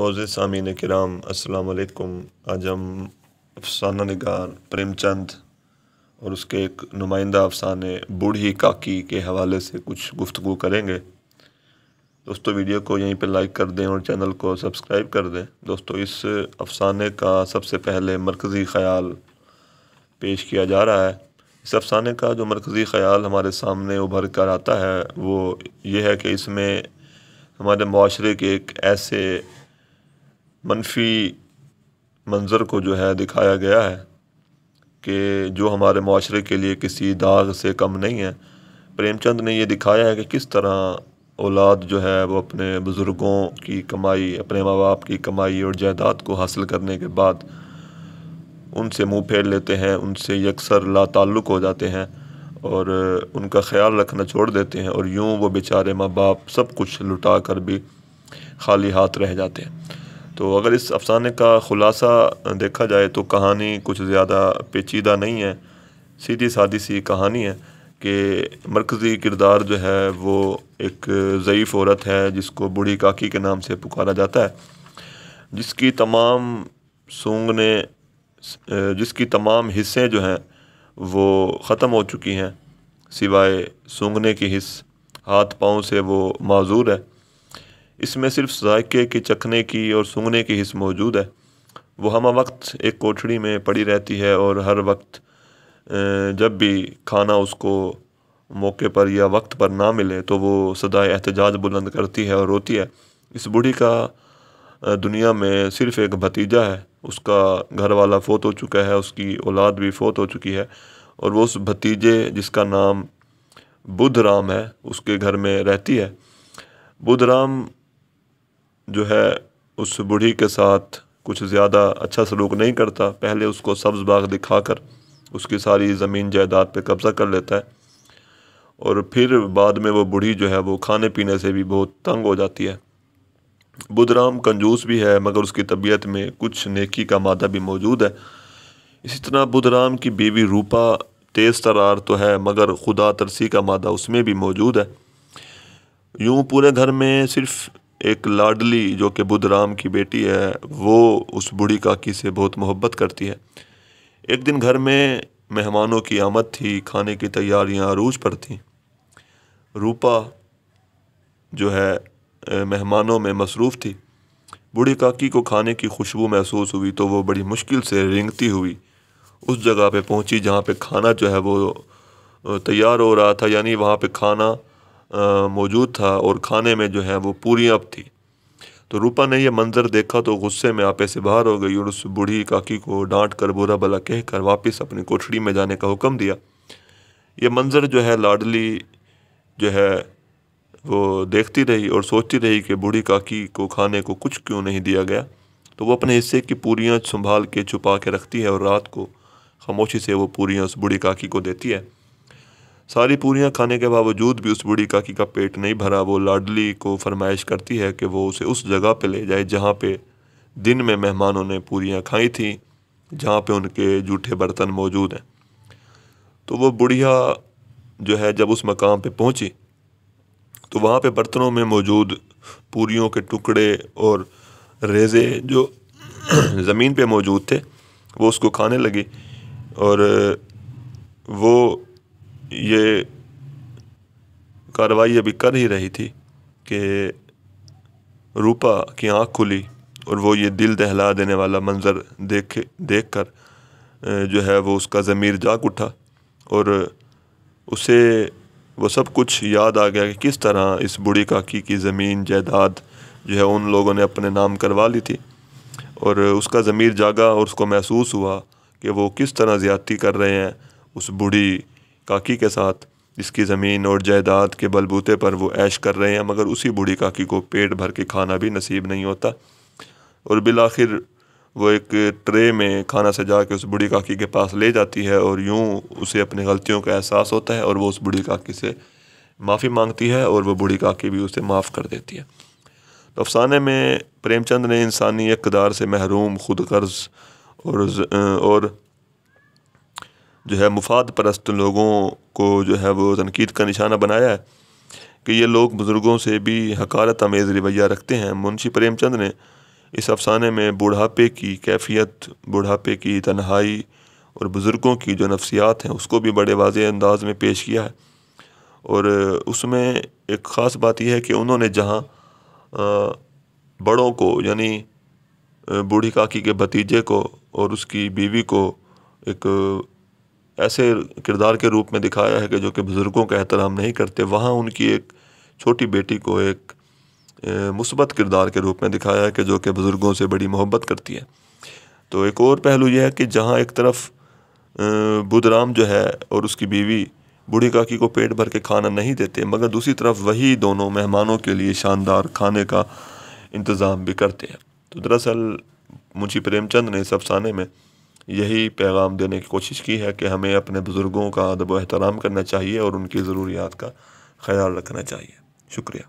Moz सामीन कराम असलकुम आज हम अफसाना निगार, प्रेमचंद और उसके एक नुमाइंदा अफसाने, बूढ़ी काकी के हवाले से कुछ गुफ्तु करेंगे। दोस्तों, वीडियो को यहीं पर लाइक कर दें और चैनल को सब्सक्राइब कर दें। दोस्तों, इस अफसाने का सबसे पहले मरकज़ी ख़याल पेश किया जा रहा है। इस अफसाने का जो मरकज़ी ख़याल हमारे सामने उभर कर आता है, वो ये है कि इसमें हमारे माशरे के एक ऐसे मनफी मंज़र को जो है दिखाया गया है कि जो हमारे माशरे के लिए किसी दाग से कम नहीं है। प्रेमचंद ने यह दिखाया है कि किस तरह औलाद जो है वो अपने बुज़ुर्गों की कमाई, अपने माँ बाप की कमाई और जायदाद को हासिल करने के बाद उनसे मुँह फेर लेते हैं, उनसे यकसर ला ताल्लुक़ हो जाते हैं और उनका ख्याल रखना छोड़ देते हैं और यूँ वो बेचारे माँ बाप सब कुछ लुटा कर भी खाली हाथ रह जाते हैं। तो अगर इस अफसाने का ख़ुलासा देखा जाए तो कहानी कुछ ज़्यादा पेचीदा नहीं है। सीधी सादी सी कहानी है कि मरकज़ी किरदार जो है वो एक ज़यीफ़ औरत है जिसको बूढ़ी काकी के नाम से पुकारा जाता है। जिसकी तमाम सूंगने जिसकी तमाम हिस्सें जो हैं वो ख़त्म हो चुकी हैं, सिवाय सूंघने की हिस्स हाथ पाँव से वो माजूर है। इसमें सिर्फ़ जायके की चखने की और सूंघने की हिस्स मौजूद है। वो हम वक्त एक कोठड़ी में पड़ी रहती है और हर वक्त जब भी खाना उसको मौके पर या वक्त पर ना मिले तो वो सदा एहतजाज बुलंद करती है और रोती है। इस बूढ़ी का दुनिया में सिर्फ़ एक भतीजा है। उसका घर वाला फोत हो चुका है, उसकी औलाद भी फोत हो चुकी है और वो उस भतीजे जिसका नाम बुध राम है, उसके घर में रहती है। बुध राम जो है, उस बूढ़ी के साथ कुछ ज़्यादा अच्छा सलूक नहीं करता। पहले उसको सब्ज़ बाग दिखाकर उसकी सारी ज़मीन जायदाद पे कब्ज़ा कर लेता है। और फिर बाद में वो बूढ़ी जो है, वो खाने पीने से भी बहुत तंग हो जाती है। बुधराम कंजूस भी है, मगर उसकी तबीयत में कुछ नेकी का मादा भी मौजूद है। इसी तरह बुधराम की बीवी रूपा तेज़ तरार तो है, मगर खुदा तरसी का मादा उसमें भी मौजूद है। यूँ पूरे घर में सिर्फ़ एक लाडली जो कि बुध राम की बेटी है, वो उस बूढ़ी काकी से बहुत मोहब्बत करती है। एक दिन घर में मेहमानों की आमद थी, खाने की तैयारियाँ अरूज पर थी। रूपा जो है मेहमानों में मसरूफ़ थी। बूढ़ी काकी को खाने की खुशबू महसूस हुई तो वो बड़ी मुश्किल से रेंगती हुई उस जगह पे पहुँची जहाँ पे खाना जो है वो तैयार हो रहा था, यानी वहाँ पे खाना मौजूद था और खाने में जो है वो पूरी अब थी। तो रूपा ने यह मंज़र देखा तो गुस्से में आपे से बाहर हो गई और उस बूढ़ी काकी को डांट कर बुरा भला कह कर वापस अपनी कोठड़ी में जाने का हुक्म दिया। ये मंज़र जो है लाडली जो है वो देखती रही और सोचती रही कि बूढ़ी काकी को खाने को कुछ क्यों नहीं दिया गया। तो वो अपने हिस्से की पूरियाँ संभाल के छुपा के रखती है और रात को खामोशी से वो पूरियाँ उस बूढ़ी काकी को देती है। सारी पूरियाँ खाने के बावजूद भी उस बूढ़ी काकी का पेट नहीं भरा, वो लाडली को फरमाइश करती है कि वो उसे उस जगह पे ले जाए जहाँ पे दिन में मेहमानों ने पूरियाँ खाई थी, जहाँ पे उनके जूठे बर्तन मौजूद हैं। तो वो बुढ़िया जो है जब उस मकाम पे पहुँची तो वहाँ पे बर्तनों में मौजूद पूरियों के टुकड़े और रेज़े जो ज़मीन पे मौजूद थे, वो उसको खाने लगी और वो ये कार्रवाई अभी कर ही रही थी कि रूपा की आँख खुली और वो ये दिल दहला देने वाला मंज़र देख देख कर जो है वो उसका ज़मीर जाग उठा और उसे वो सब कुछ याद आ गया कि किस तरह इस बूढ़ी काकी की ज़मीन, जायदाद जो है उन लोगों ने अपने नाम करवा ली थी और उसका ज़मीर जागा और उसको महसूस हुआ कि वो किस तरह ज़्यादती कर रहे हैं उस बूढ़ी काकी के साथ, जिसकी ज़मीन और जायदाद के बलबूते पर वो ऐश कर रहे हैं, मगर उसी बूढ़ी काकी को पेट भर के खाना भी नसीब नहीं होता। और बिल आखिर वो एक ट्रे में खाना सजा के उस बूढ़ी काकी के पास ले जाती है और यूँ उसे अपनी गलतियों का एहसास होता है और वो उस बूढ़ी काकी से माफ़ी मांगती है और वो बूढ़ी काकी भी उसे माफ़ कर देती है। तो अफसाने में प्रेमचंद ने इंसानी इकदार से महरूम खुद कर्ज और और जो है मुफाद परस्त लोगों को जो है वो तनकीद का निशाना बनाया है कि ये लोग बुज़ुर्गों से भी हकारत आमेज़ रवैया रखते हैं। मुंशी प्रेमचंद ने इस अफसाने में बुढ़ापे की कैफियत, बुढ़ापे की तन्हाई और बुज़ुर्गों की जो नफ्सियात हैं, उसको भी बड़े वाज अंदाज में पेश किया है। और उसमें एक ख़ास बात यह है कि उन्होंने जहाँ बड़ों को यानी बूढ़ी काकी के भतीजे को और उसकी बीवी को एक ऐसे किरदार के रूप में दिखाया है कि जो कि बुज़ुर्गों का एहतराम नहीं करते, वहाँ उनकी एक छोटी बेटी को एक मुस्बत किरदार के रूप में दिखाया है कि जो कि बुज़ुर्गों से बड़ी मोहब्बत करती है। तो एक और पहलू यह है कि जहाँ एक तरफ़ बुधराम जो है और उसकी बीवी बूढ़ी काकी को पेट भर के खाना नहीं देते, मगर दूसरी तरफ़ वही दोनों मेहमानों के लिए शानदार खाने का इंतज़ाम भी करते हैं। तो दरअसल मुंशी प्रेमचंद ने इस अफसाने में यही पैगाम देने की कोशिश की है कि हमें अपने बुज़ुर्गों का अदब एहतराम करना चाहिए और उनकी ज़रूरियात का ख्याल रखना चाहिए। शुक्रिया।